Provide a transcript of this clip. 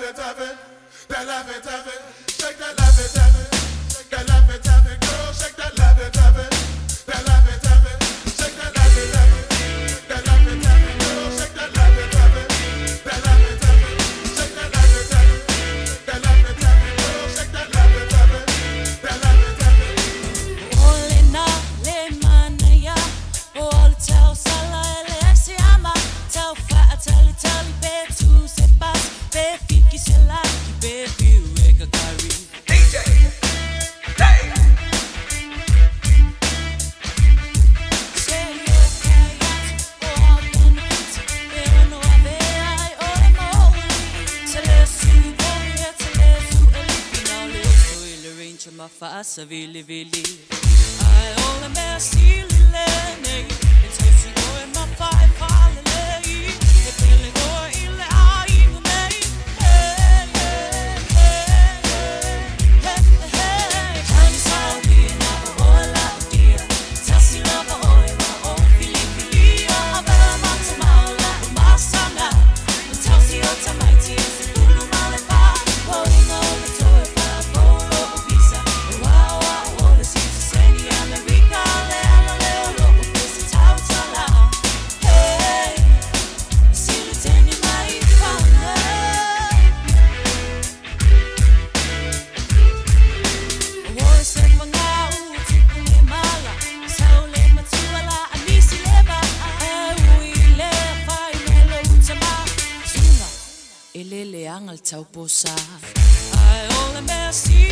laughing, laughing, they're laughing, laughing, take that. for os, så ville vi lide. Ej, ole merci, ang al chau po sa ai ole you.